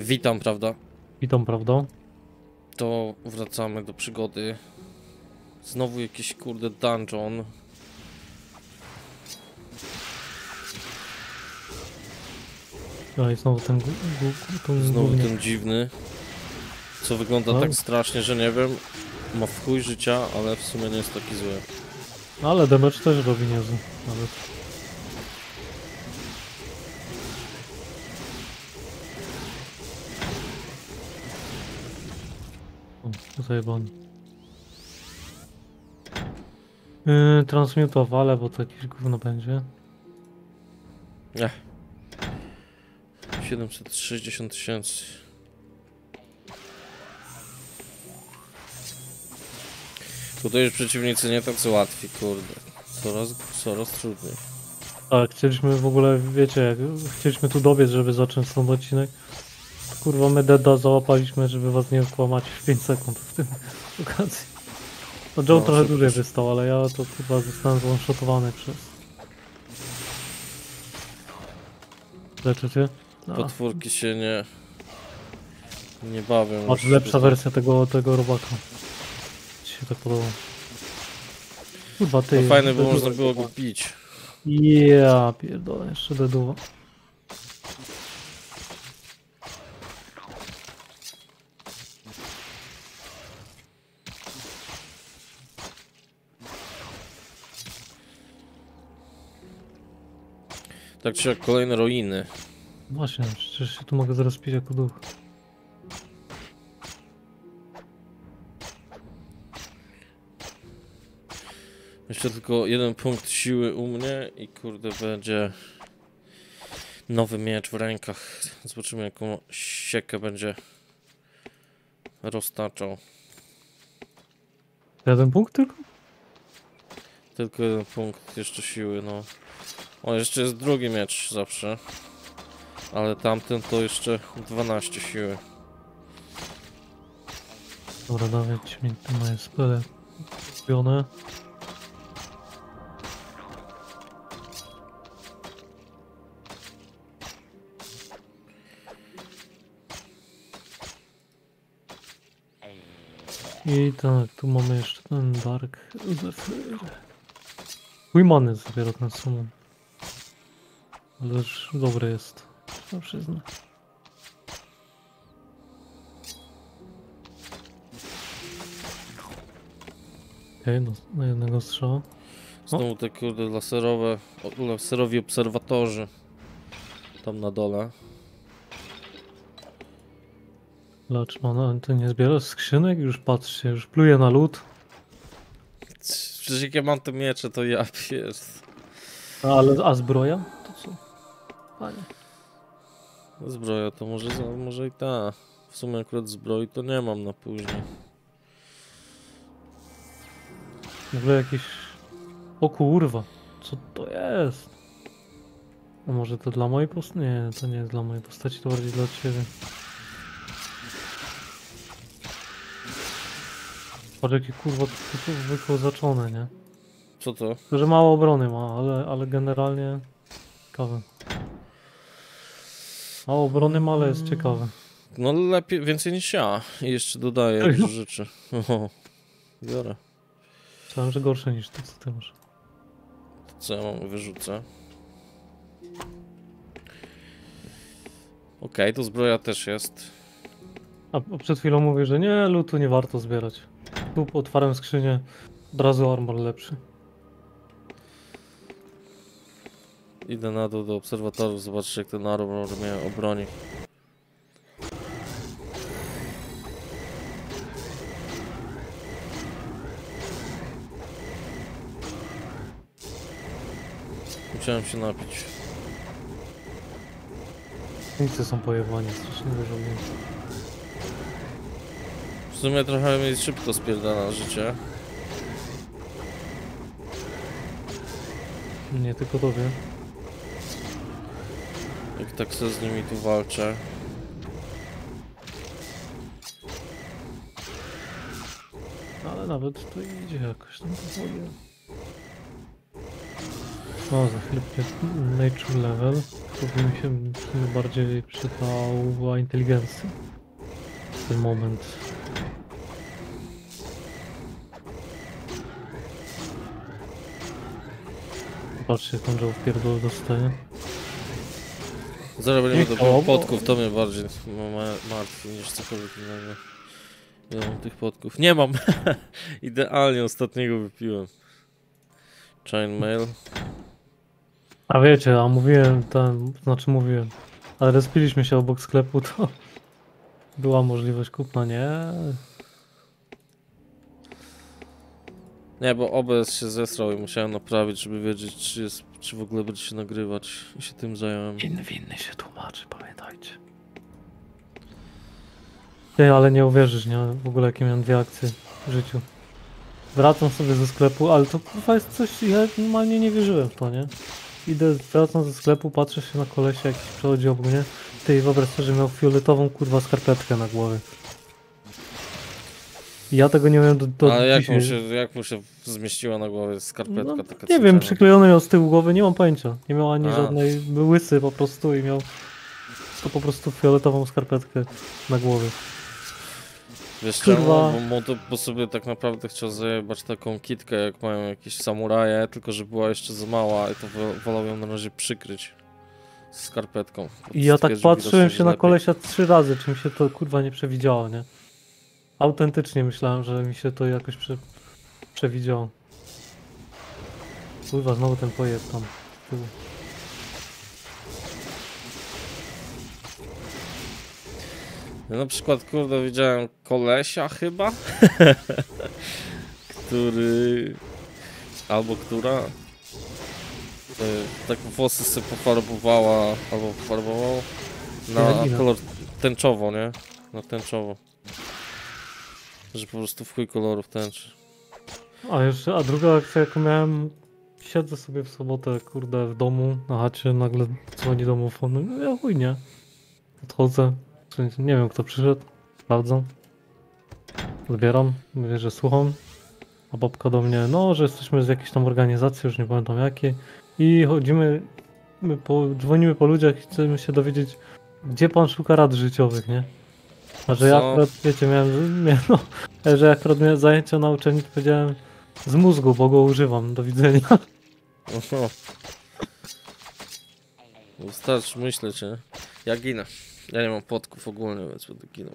Witam, prawda? Witam, prawda? To wracamy do przygody. Znowu jakiś kurde dungeon. No i znowu ten, ten Znowu ten dziwny. Co wygląda No. tak strasznie, że nie wiem. Ma w chuj życia, ale w sumie nie jest taki zły. Ale damage też robi niezły. Nawet. O, zajebany. Yy, transmutowale, bo to jakieś gówno będzie. Nie. 760 tysięcy. Tutaj już przeciwnicy nie tacy łatwi, kurde. Coraz, coraz trudniej. Tak, chcieliśmy w ogóle, wiecie, jak chcieliśmy tu dobiec, żeby zacząć ten odcinek. Kurwa my Deda załapaliśmy, żeby was nie okłamać w 5 sekund w tym okazji. No Joe No, trochę dłużej się- wystał, ale ja to kurwa zostałem złonshotowany przez... Leczycie? No, Potwórki się nie... Nie bawią. Masz lepsza tutaj. wersja tego, tego robaka. Ci się tak podoba. Kurwa ty... No fajne, bo można było go bić. Ja pierdolę, jeszcze deduwa. Tak czy jak kolejne ruiny. Właśnie, przecież się tu mogę zaraz pić jako duch. Jeszcze tylko jeden punkt siły u mnie i kurde będzie nowy miecz w rękach. Zobaczymy jaką siekę będzie roztaczał. Jeden punkt tylko? Tylko jeden punkt jeszcze siły, no. O, jeszcze jest drugi miecz zawsze. Ale tamten to jeszcze 12 siły. Dobra, dawać mi te moje spele kupione. I tak, tu mamy jeszcze ten Dark Zephyr. Chuj many dopiero ten summon. Ale już dobry jest, trzeba przyznać. Okej, no, na jednego strzała. Znowu te kurde laserowe, laserowi obserwatorzy. Tam na dole. Lacz mana, ty nie zbierasz skrzynek? Już patrzcie, już pluje na lód. Przecież jak ja mam te miecze, to ja jest. A, ale, a zbroja? Panie. Zbroja to może, może i ta. W sumie akurat zbroi to nie mam na później. W ogóle jakiś... O kurwa, co to jest? A może to dla mojej postaci? Nie, to nie jest dla mojej postaci, to bardziej dla ciebie. Patrz jakie kurwa to wykozaczone, nie? Co to? Że mało obrony ma, ale, ale generalnie ciekawe. Mało obrony ma, ale jest ciekawe. No lepiej, więcej niż ja. I jeszcze dodaję dużo rzeczy. Oho. Biorę. Myślałem, że gorsze niż to, co ty masz. Co ja mam? Wyrzucę. Okej, to zbroja też jest. A a przed chwilą mówię, że nie, lutu nie warto zbierać. Tu otwarłem skrzynię, od razu armor lepszy. Idę na dół do obserwatorów, zobaczcie jak ten armor mnie obroni. Musiałem się napić. Funkcje są pojebane, strasznie dużo miejsca. W sumie trochę mi szybko spierdala życie. Nie tylko tobie. Jak tak sobie z nimi tu walczę. Ale nawet to idzie jakoś tam powoli. O, za chwilę nature level. to by mi się bardziej przydała inteligencja. W ten moment. Patrzcie, jak tam Joe w pierdol dostaje. Zaraz będziemy Nie do podków, to mnie bardziej ma- ma- martwi niż cokolwiek innego. Ile mam tych podków? Nie mam! Idealnie ostatniego wypiłem. Chainmail. A wiecie, a mówiłem ten, znaczy mówiłem, ale respiliśmy się obok sklepu, to była możliwość kupna, nie? Nie, bo OBS się zesrał i musiałem naprawić, żeby wiedzieć, czy, jest, czy w ogóle będzie się nagrywać. I się tym zająłem. Inny winny się tłumaczy, pamiętajcie. Ty, ale nie uwierzysz, nie? W ogóle jakie miałem dwie akcje w życiu. Wracam sobie ze sklepu, ale to kurwa jest coś, ja normalnie nie wierzyłem w to, nie? Idę, wracam ze sklepu, patrzę się na kolesia, jakiś przechodzi obok mnie. Ty, i wyobraź sobie, że miał fioletową kurwa skarpetkę na głowie. Ja tego nie miałem do, do Ale jak mu, się, jak mu się zmieściła na głowie skarpetka No, taka nie wiem, cukierna? przyklejony miał z tyłu głowy, nie mam pojęcia. Nie miał ani A. żadnej, był łysy po prostu i miał to po prostu fioletową skarpetkę na głowie. Wiesz Kurwa. czemu? Bo, to, bo sobie tak naprawdę chciał zajebać taką kitkę, jak mają jakieś samuraje, tylko że była jeszcze za mała i to wo- wolał ją na razie przykryć z skarpetką. I ja tak patrzyłem się na lepiej. kolesia trzy razy, czy mi się to kurwa nie przewidziało, nie? Autentycznie myślałem, że mi się to jakoś prze, przewidziało. Kurwa, znowu ten pojeb tam tyłu. Ja na przykład, kurde, widziałem kolesia chyba, który... albo która... e, Tak włosy sobie pofarbowała, albo pofarbował na kolor tęczowo, nie? Na tęczowo. Że po prostu w chuj kolorów tęczy. A jeszcze, a druga akcja jaką miałem, siedzę sobie w sobotę, kurde, w domu, na chacie, nagle dzwoni domofon, ja chuj nie. Odchodzę, nie wiem kto przyszedł, sprawdzam. Odbieram, mówię, że słucham. A babka do mnie, no, że jesteśmy z jakiejś tam organizacji, już nie pamiętam jakiej. I chodzimy, my po, dzwonimy po ludziach i chcemy się dowiedzieć, gdzie pan szuka rad życiowych, nie? A że ja Co? akurat, wiecie, miałem, miałem no, że ja akurat miałem zajęcia na uczelni, to powiedziałem z mózgu, bo go używam, do widzenia. Oho. Wystarczy myśleć, nie? Ja ginę. Ja nie mam podków ogólnie, więc będę ginął.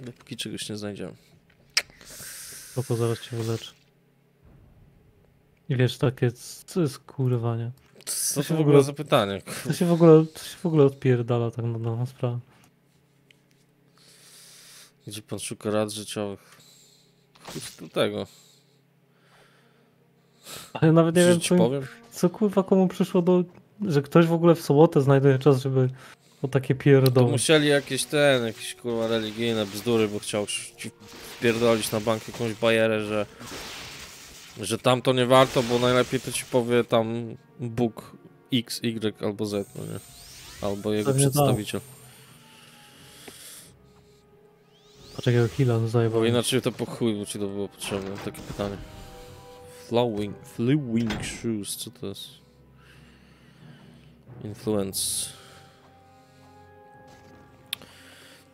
Dopóki czegoś nie znajdziemy. Spoko, zaraz cię wyleczę. I wiesz, takie, co jest kurwa, nie? Co się to w ogóle za pytanie? To się w ogóle, to się w ogóle odpierdala tak na dobrą sprawę. Gdzie pan szuka rad życiowych? Do tego. Ale nawet nie Czy wiem, co, powiem? co kurwa komu przyszło do... Że ktoś w ogóle w sobotę znajduje czas, żeby o takie To pierdoły. musieli jakieś ten, jakieś kurwa religijne bzdury, bo chciał ci pierdolić na bank jakąś bajerę, że że tam to nie warto, bo najlepiej to ci powie tam Bóg X, Y albo Z, no nie? Albo jego Pewnie tak. Przedstawiciel. Patrz jakiego heal'a Bo zajebał. inaczej to po chuj, bo ci to było potrzebne, takie pytanie. Flowing, flowing shoes, co to jest? Influence.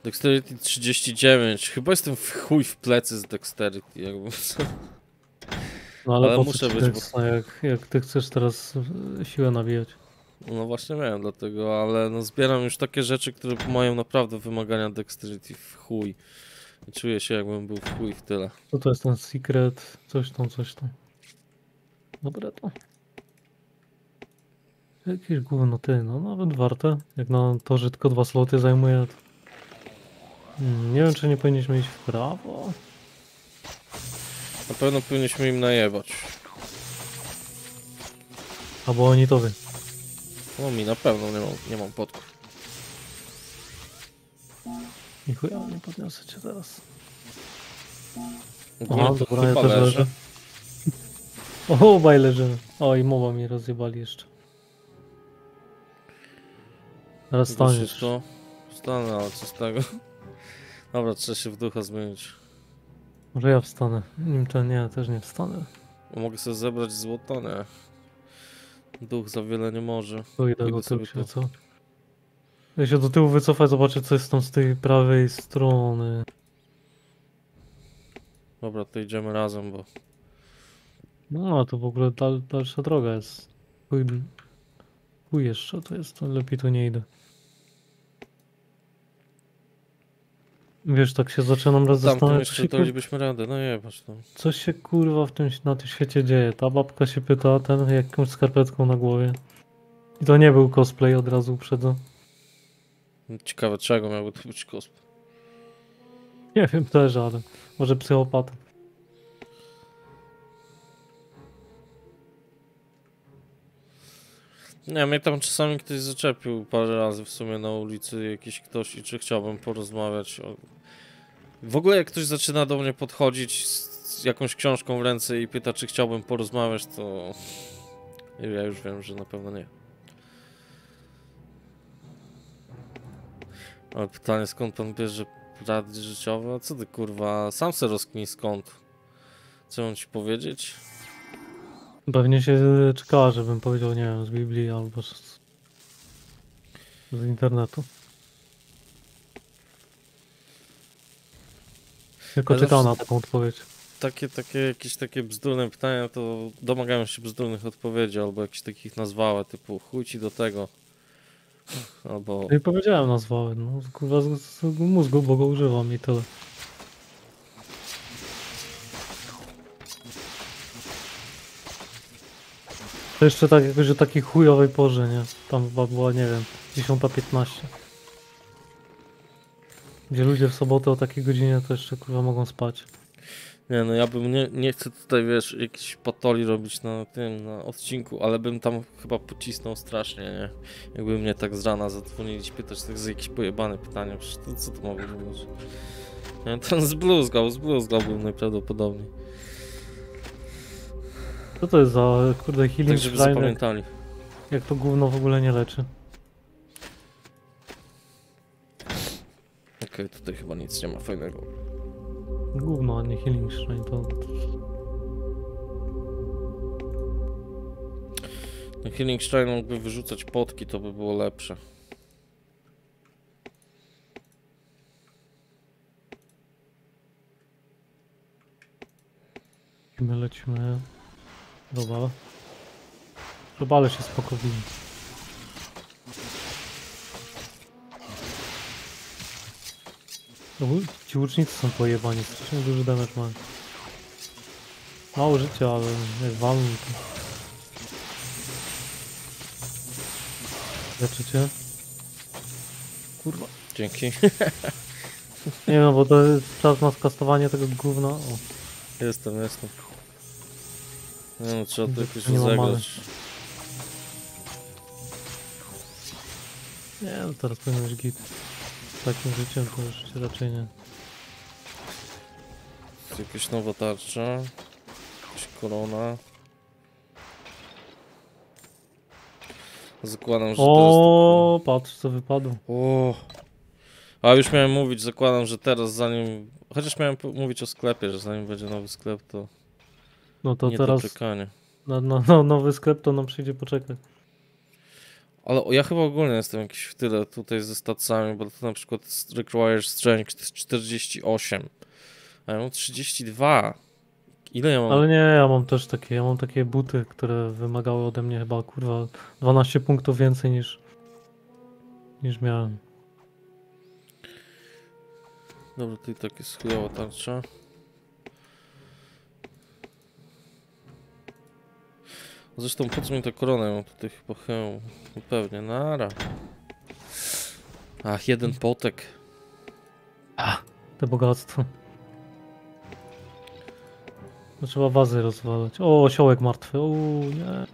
Dexterity 39, chyba jestem w chuj w plecy z Dexterity, jakby co? No ale, ale po muszę co ci być, Dexa, jak, jak ty chcesz teraz e, siłę nabijać. No właśnie miałem dlatego, ale no zbieram już takie rzeczy, które mają naprawdę wymagania Dexterity w chuj. Czuję się jakbym był w chuj w tyle. Co to jest ten secret? Coś tam, coś tam. Dobre to. Jakieś gówno ty, no nawet warte. Jak na to, że tylko dwa sloty zajmuje. To... Hmm, nie wiem, czy nie powinniśmy iść w prawo. Na pewno powinniśmy im najebać. Albo oni to wy. No mi na pewno nie mam, nie mam podków. I chuja, nie podniosę cię teraz. Ogólnie Aha, to ja też leży. O, obaj leżymy. O, i mowa mi rozjebali jeszcze. Teraz staniesz. to Wstanę, ale co z tego? Dobra, trzeba się w ducha zmienić. Może ja wstanę. Nim to nie, też nie wstanę. Bo Mogę sobie zebrać złoto, nie? Duch za wiele nie może. Pójdę do tu. wycofać. Ja się do tyłu wycofać, zobaczę co jest tam z tej prawej strony. Dobra, to idziemy razem, bo No, a to w ogóle dal, dalsza droga jest. Chuj, chuj jeszcze to jest, to lepiej tu nie idę. Wiesz, tak się zaczynam raz zastanawiać, jeszcze dolibyśmy radę. No nie, patrz tam. co się kurwa w tym, na tym świecie dzieje. Ta babka się pyta, ten jakąś skarpetką na głowie. I to nie był cosplay, od razu uprzedzę. Ciekawe czego miałby to być kosp. Nie wiem też, ale może psychopata. Nie, mnie tam czasami ktoś zaczepił parę razy w sumie na ulicy jakiś ktoś i czy chciałbym porozmawiać. O... W ogóle jak ktoś zaczyna do mnie podchodzić z, z jakąś książką w ręce i pyta czy chciałbym porozmawiać, to ja już wiem, że na pewno nie. Ale pytanie skąd pan bierze rady życiowe? Co ty kurwa, sam se rozkmij skąd. Co mam ci powiedzieć? Pewnie się czekała, żebym powiedział, nie wiem, z Biblii albo z, z internetu. Tylko czekała na taką odpowiedź. takie, takie, jakieś takie bzdurne pytania, to domagają się bzdurnych odpowiedzi, albo jakichś takich nazwałe, typu chuj ci do tego. No i powiedziałem nazwałem, no kurwa z, z mózgu, bo go używam i tyle. To jeszcze tak jakoś o takiej chujowej porze, nie? Tam chyba była, nie wiem, 10.15. Gdzie ludzie w sobotę o takiej godzinie to jeszcze kurwa mogą spać. Nie no ja bym nie, nie chcę tutaj wiesz jakiś patoli robić na tym, na odcinku, ale bym tam chyba pocisnął strasznie, nie? Jakby mnie tak z rana zadzwonili pytać tak z jakieś pojebane pytania, przecież to, co to mogło być? Ja ten zbluzgał, zbluzgałbym najprawdopodobniej. Co to jest za kurde healing Tak żeby jak, zapamiętali. jak to gówno w ogóle nie leczy? Okej, tutaj chyba nic nie ma fajnego. Gówno, a nie healing shrine, to... No Healing Shrine mógłby wyrzucać potki, to by było lepsze. My lecimy... Dobra. Robale się spoko widzi. No, ci łucznicy są pojebani, strasznie duży damage mają. Mało życia, ale jak walną to... Leczycie? Kurwa. Dzięki. Nie no, bo to jest czas na skastowanie tego gówna. O, Jestem, jestem. Nie no, trzeba to jakoś rozegrać. nie no, teraz powinien być git. Z takim życiem to już raczej nie. Jakaś nowa tarcza. Jakaś korona. Zakładam, że O, patrz co wypadło. teraz... O. A już miałem mówić, zakładam, że teraz zanim... Chociaż miałem mówić o sklepie, że zanim będzie nowy sklep, to, No to nie teraz na, na, na nowy sklep to nam przyjdzie poczekać. Ale ja chyba ogólnie jestem jakiś w tyle tutaj ze stacjami, bo to na przykład requires strength 48, a ja mam 32. Ile ja mam? Ale nie, ja mam też takie, ja mam takie buty, które wymagały ode mnie chyba kurwa 12 punktów więcej niż niż miałem. Dobra, to i tak jest chujowa tarcza. Zresztą po co mi? Ja mam tutaj chyba hełm. No pewnie, nara. Ach, jeden potek. Te bogactwo. No trzeba wazy rozwalać. O, osiołek martwy. O, nie.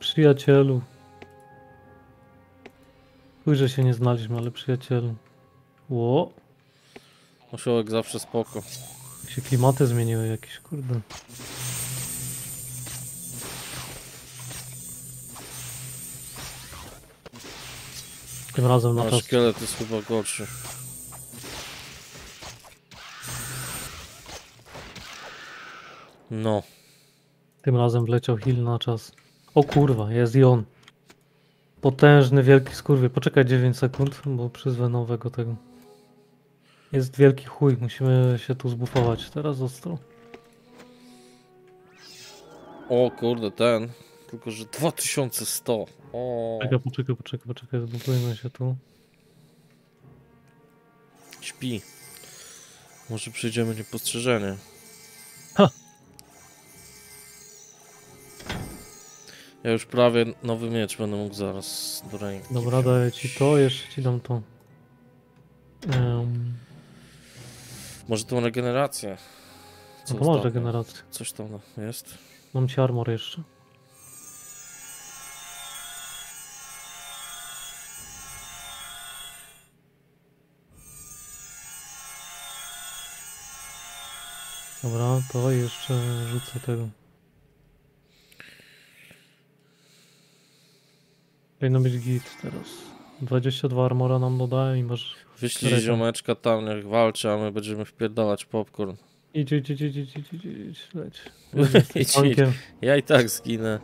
Przyjacielu. Chuj, że się nie znaliśmy, ale przyjacielu. Ło, Osiołek zawsze spoko. jak się klimaty zmieniły jakieś, kurde. Tym razem na czas. szkielet jest chyba gorszy. No. Tym razem wleciał heal na czas. O kurwa, jest i on. Potężny, wielki skurwy. Poczekaj 9 sekund, bo przyzwę nowego tego. Jest wielki chuj, musimy się tu zbufować. Teraz ostro. O kurde, ten. Tylko, że 2100. O, Poczekaj, poczekaj, poczekaj, poczekaj, zbufujmy się tu. śpi. Może przyjdziemy niepostrzeżenie. Ha. Ja już prawie nowy miecz będę mógł zaraz do ręki. Dobra, daję ci to, jeszcze ci dam to. Um, Może tą regenerację. no to masz regenerację. Coś tam jest. Mam ci armor jeszcze. Dobra, to jeszcze rzucę tego. Powinno być git teraz. 22 armora nam dodają i masz... Wyślij Cztery ziomeczka tam, niech walczy, a my będziemy wpierdalać popcorn. Idź, idź, idź, idź, idź, idź, idź, idź, leć. Idź, idź. Ja i tak zginę.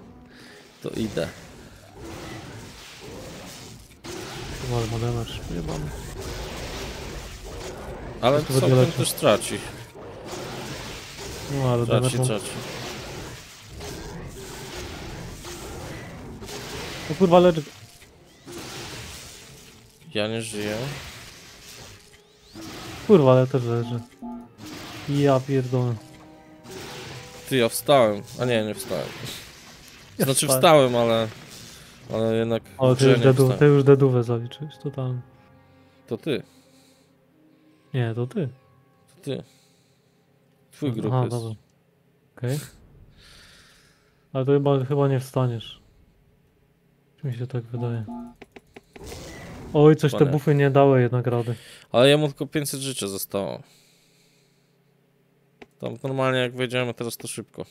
To idę. Ale ma damage, pojebany. Ale To co, też traci. No ale. O kurwa, lecz... Ja nie żyję. Kurwa, ale też leży. Ja pierdolę. Ty, ja wstałem. A nie, nie wstałem. Ja Znaczy wstałem. wstałem, ale... Ale jednak... Ale ty już, dedu, ty już dedówę zaliczyłeś, totalnie. To ty. Nie, to ty. To ty. Twój grup Aha, jest. dobra. Okej. Ale to chyba, chyba nie wstaniesz. Mi się tak wydaje. Oj, coś te bufy nie dały jednak rady. Ale jemu tylko 500 życia zostało. Tam normalnie jak wejdziemy teraz to szybko.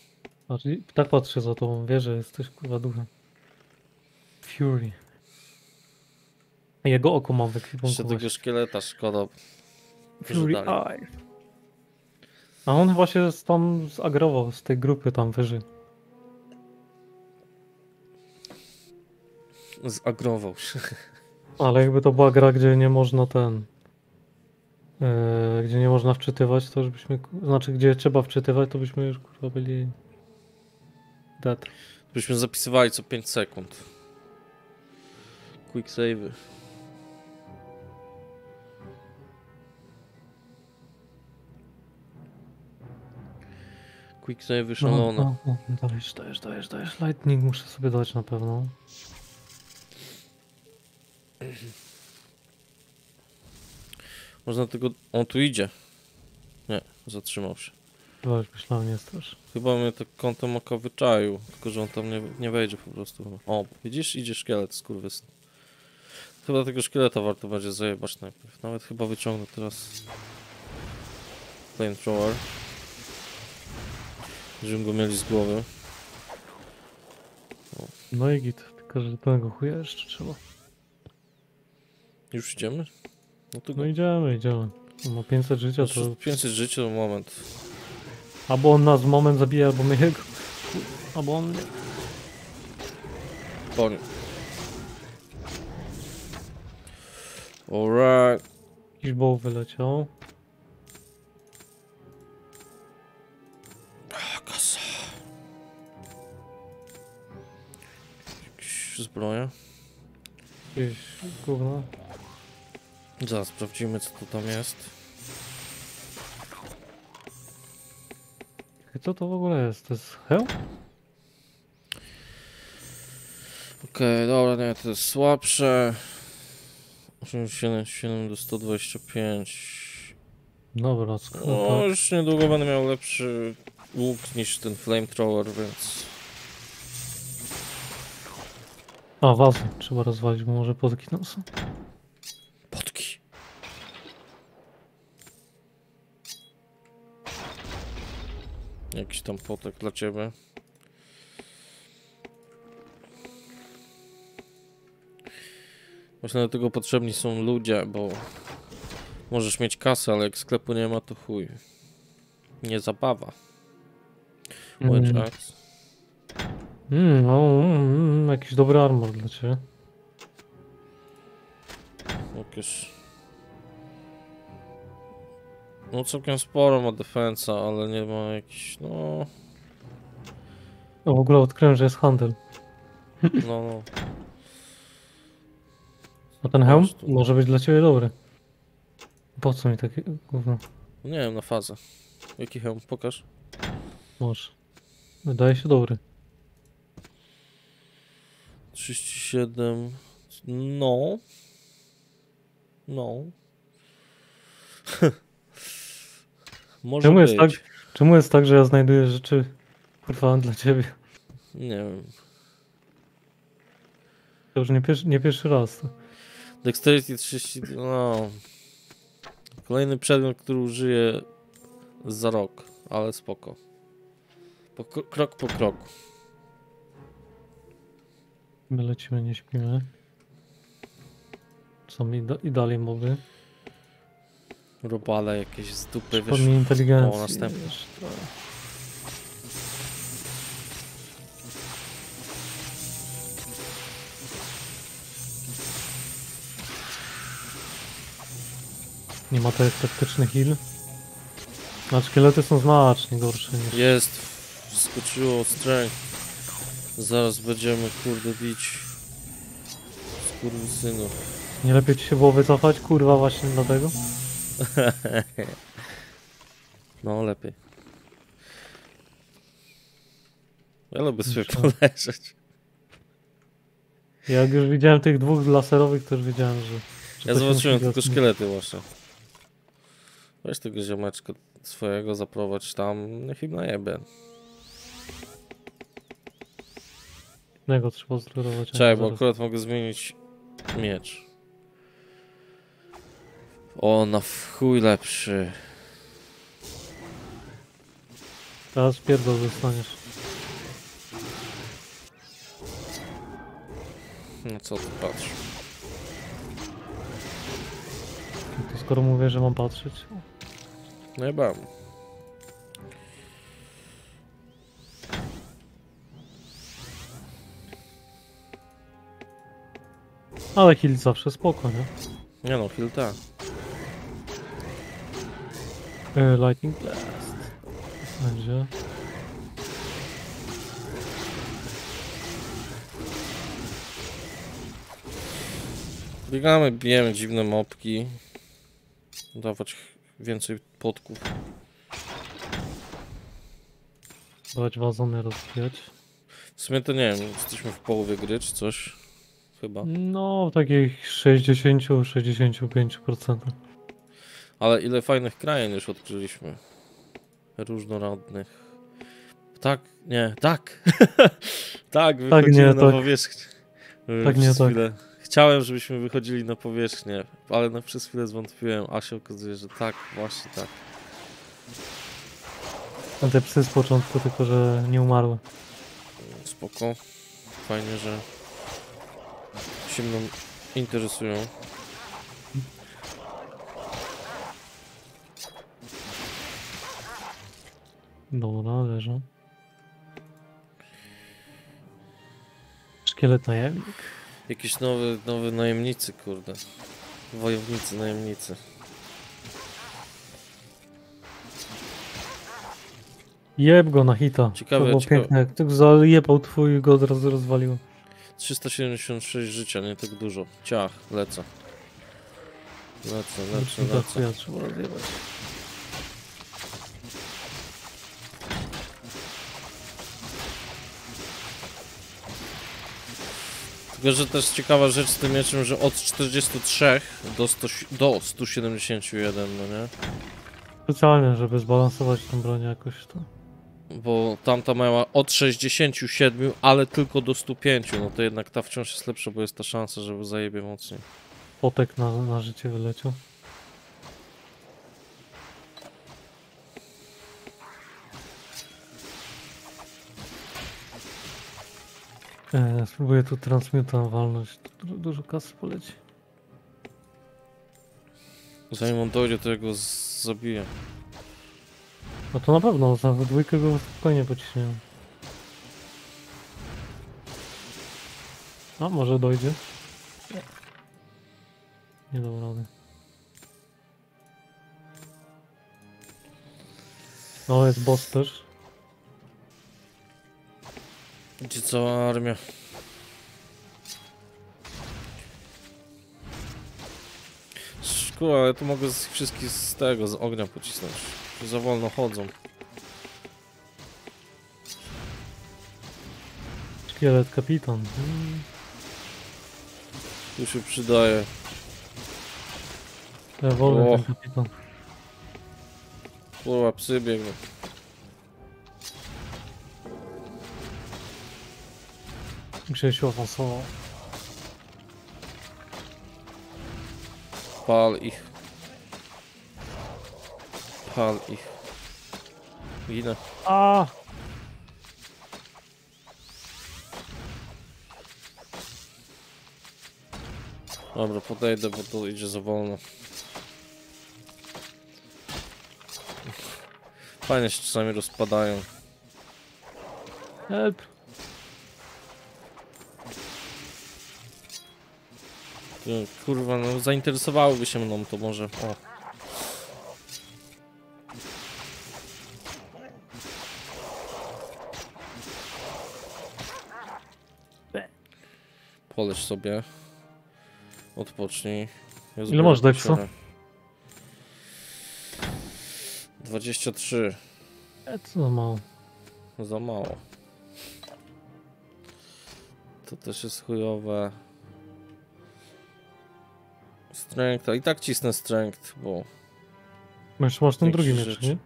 Znaczy, tak patrzę za tobą, wiesz, że jesteś kurwa duchem. Fury. Jego oko mam w ekwipunku Jeszcze tego szkieleta szkoda. Fury. Eye. A on chyba się tam zagrował z tej grupy tam wyżej. Zagrował się. Ale jakby to była gra, gdzie nie można ten. e, gdzie nie można wczytywać, to już byśmy. ku- Znaczy, gdzie trzeba wczytywać, to byśmy już kurwa byli. Dead. Byśmy zapisywali co 5 sekund. Quick save. Quick save szalone. No, no, no, dajesz, dajesz, dajesz, dajesz. Lightning muszę sobie dać na pewno. Można tego... On tu idzie. Nie, zatrzymał się. Chyba już myślałem, nie strasz. Chyba mnie to kątem oka wyczaił, tylko że on tam nie, nie wejdzie po prostu. O, widzisz? Idzie szkielet, skurwysyn. Chyba tego szkieleta warto będzie zajebać najpierw. Nawet chyba wyciągnę teraz flamethrower. Żebym go mieli z głowy. No i git. Tylko, że pełnego chuja jeszcze trzeba. Już idziemy? No to No idziemy, idziemy. Ma 500 życia, to. Znaczy, 500 życia to moment. Albo on nas w moment zabija, albo my jego. Albo on. Koniec. Alright. Jakiś bow wyleciał. Kasa. Jakieś zbroje. Jakieś gówno. Zaraz sprawdzimy co tu tam jest. Co to w ogóle jest? To jest hełm? Okej, dobra, nie, to jest słabsze. 87 do 125. Dobra, skoro No, tak. już niedługo będę miał lepszy łuk niż ten flamethrower, więc... A, wazy trzeba rozwalić, bo może podkinął są. Potki. Jakiś tam potek dla ciebie. Właśnie do tego potrzebni są ludzie, bo możesz mieć kasę, ale jak sklepu nie ma, to chuj. Nie zabawa. Wedge Mm, Axe. Mm, no, mm, jakiś dobry armor dla ciebie. Jakieś... No całkiem sporo ma defensa, ale nie ma jakiś, no... O, w ogóle odkryłem, że jest handel. No, no. A ten hełm może być dla ciebie dobry. Po co mi takie gówno? Nie wiem, na fazę. Jaki hełm? Pokaż. Może. Wydaje się dobry. 37. No. No. Może Czemu być. jest tak? Czemu jest tak, że ja znajduję rzeczy kurwa dla ciebie? Nie wiem. To już nie pierwszy, nie pierwszy raz. Dexterity 30. No. Kolejny przedmiot, który użyję za rok, ale spoko. Po, kro- krok po kroku. My lecimy, nie śpimy. Są i, da, i dalej mowy. Robale jakieś z dupy, inteligencji. o, następny. Nie ma to jak taktyczny heal. A szkielety są znacznie gorsze niż... Jest. Skoczyło strength. Zaraz będziemy kurde bić. Skurwysynów. Nie lepiej ci się było wycofać, kurwa, właśnie dlatego? No lepiej. Ja lubię sobie poleżeć. Jak już widziałem tych dwóch laserowych, to już wiedziałem, że... że Ja zobaczyłem tylko szkielety właśnie. Weź tego ziomeczka swojego, zaprowadź tam, niech im najebie. Jednego trzeba zlurować. a Czekaj, bo akurat mogę zmienić miecz. O, na chuj lepszy. Teraz pierdol dostaniesz. No co tu patrz. To skoro mówię, że mam patrzeć... No jebam. Ale heal zawsze spoko, nie? Nie no, heal tak. E, Lightning Blast. Będzie. Biegamy, bijemy dziwne mopki. Dawać więcej potków. Brać wazony, rozbijać. W sumie to nie wiem, jesteśmy w połowie gry czy coś. Chyba. No, takich 60-65%. Ale ile fajnych krain już odkryliśmy. Różnorodnych. Tak, nie, tak. tak, wychodzimy nie, na tak. powierzchnię. Tak, nie, tak. chwilę. Chciałem, żebyśmy wychodzili na powierzchnię, ale na przez chwilę zwątpiłem, a się okazuje, że tak, właśnie tak. A te psy z początku, tylko że nie umarły. Spoko. Fajnie, że się mną interesują. Dobra, leżą. Szkielet najemnik. Jakiś nowy, nowy najemnicy, kurde. Wojownicy, najemnicy. Jeb go na hita. Ciekawe, to było ciekawe. piękne. Jak tak zajebał twój go od razu rozwaliło. 376 życia, nie tak dużo. Ciach, lecę. Lecę, lecę, lecę. chuja trzeba rozjebać. Tylko, że też ciekawa rzecz z tym mieczem, że od 43 do, 100, do 171, no nie? Specjalnie, żeby zbalansować tą broń jakoś to. Bo tamta miała od 67, ale tylko do 105, no to jednak ta wciąż jest lepsza, bo jest ta szansa, żeby zajebie mocniej. Potek na, na życie wyleciał. E, spróbuję tu transmuta walnąć. Tu du- dużo kasy poleci. Zanim on dojdzie, to ja go zabiję. No to na pewno, za dwójkę go spokojnie pociśniemy. A może dojdzie? Nie dał rady. No jest boss też. Gdzie cała armia? Szkoda, ale tu mogę z wszystkich z tego, z ognia pocisnąć. Za wolno chodzą. Szkielet kapitan. Tu się przydaje. O. ten kapitan. Kurwa, psy biegną. Grzesiu awansował. Pal ich. Pal ich. Ginę. A! Dobra, podejdę, bo to idzie za wolno. Fajnie się czasami rozpadają. Help! Kurwa, no zainteresowałyby się mną to może. O. Poleć sobie. Odpocznij. Ja zbiorę masz deksa? siorę. 23. E, co za mało. Za mało. To też jest chujowe. Strength, a i tak cisnę strength, bo No Jeszcze masz ten drugi miecz, nie?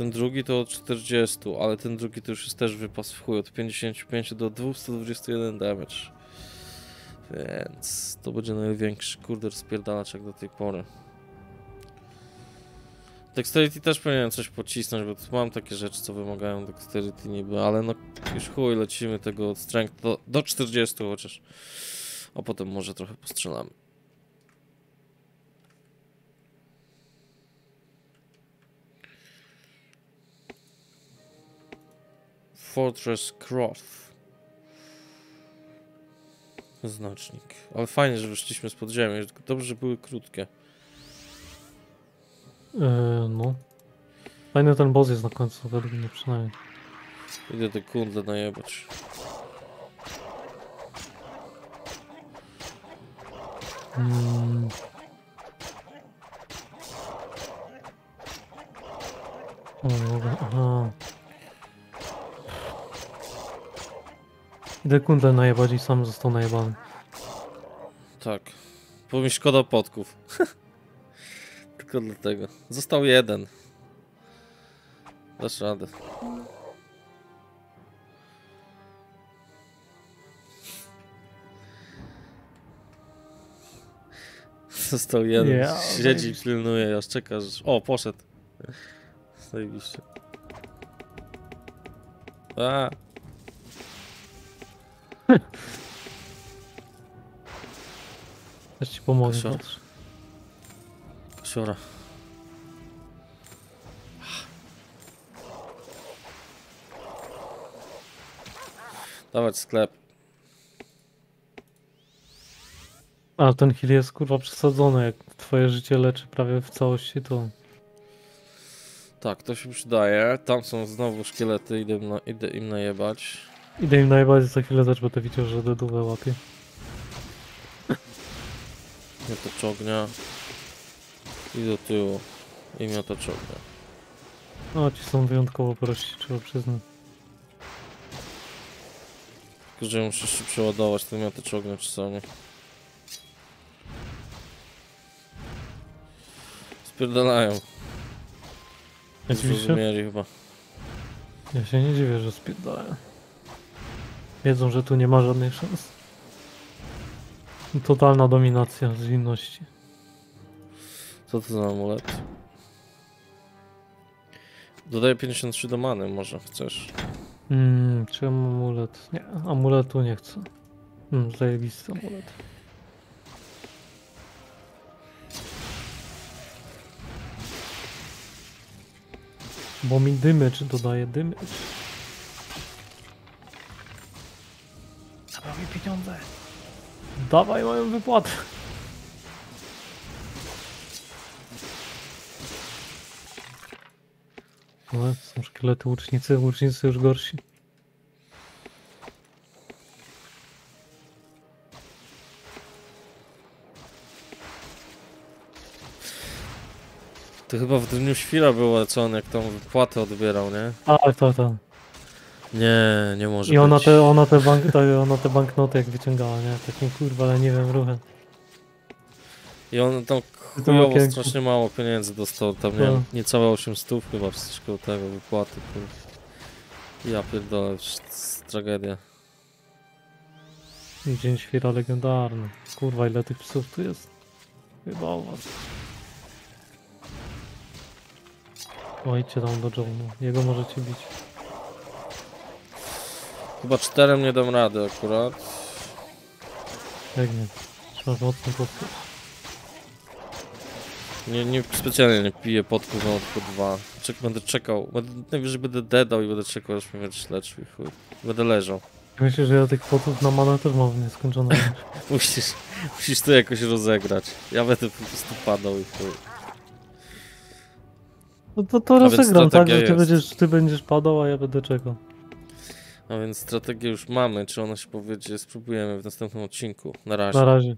Ten drugi to od 40, ale ten drugi to już jest też wypas w chuj od 55 do 221 damage. Więc to będzie największy kurde spierdalacz jak do tej pory. Dexterity też powinienem coś pocisnąć, bo tu mam takie rzeczy, co wymagają Dexterity niby, ale no już chuj, lecimy tego od Strength do, do 40 chociaż. A potem może trochę postrzelamy. Fortress Cross. Znacznik. Ale fajnie, że wyszliśmy z podziemia. Dobrze, że były krótkie. E, no. Fajny ten boss jest na końcu, według mnie przynajmniej. Idę te kundle najebać. Mm. O. Aha. Idę kundę najebać i sam został najebany. Tak. Bo mi szkoda podków. Tylko dlatego. Został jeden. Dasz radę. Został jeden. Ja, Siedzi pilnuje, aż czekasz. O, poszedł. Zajebiście. A, Też ci pomogę. Kasior? patrz. Siora. Dawać sklep. A ten heal jest kurwa przesadzony, jak twoje życie leczy prawie w całości, to... Tak, to się przydaje. Tam są znowu szkielety, idę, na, idę im najebać. Idę im najbardziej za chwilę dać, bo to widział, że dedówę łapie. Miotacz ognia. I do tyłu. I miotacz ognia. No, ci są wyjątkowo prości, trzeba przyznać. Tylko, że muszę się przeładować ten miotacz ognia czasami. Spierdalają. Ja? Zrozumieli chyba. Ja się nie dziwię, że spierdalają. Wiedzą, że tu nie ma żadnej szans. Totalna dominacja zwinności. Co to za amulet? Dodaję 53 do many, może chcesz. Mm, czy amulet? Nie, amuletu nie chcę. Mm, zajebisty amulet. Bo mi dymycz dodaje dymycz. Dawaj moją wypłatę. No, są szkielety łucznicy, łucznicy już gorsi. To chyba w dniu świra było, co on jak tą wypłatę odbierał, nie? A, tak, tak. Nie, nie może I ona być. te, ona te, bank, tak, ona te banknoty jak wyciągała, nie? Takim kurwa, ale nie wiem, ruchem. I on tam To chujowo okienko. strasznie mało pieniędzy dostał, tam nie No. wiem, niecałe 8 stów chyba z coś koło tego wypłaty. Ja pierdolę, tragedia. Dzień świra legendarny. Kurwa, ile tych psów tu jest? Chyba o was. O, idźcie tam do Joe'nu. Jego możecie bić. Chyba czterem nie dam rady akurat. Jak nie? Trzymasz mocno podpór. Nie, nie specjalnie nie piję podków na tylko dwa. Czek, będę czekał, będę, najwyżej będę dedał i będę czekał aż mnie będziesz leczył i chuj. Będę leżał. Myślę, że ja tych potów na manę też mam w. Musisz, musisz to jakoś rozegrać. Ja będę po prostu padał i chuj. No to, to A rozegram, tak? Że ty jest. będziesz, ty będziesz padał, a ja będę czekał. A więc strategię już mamy, czy ona się powiedzie, spróbujemy w następnym odcinku. Na razie. Na razie.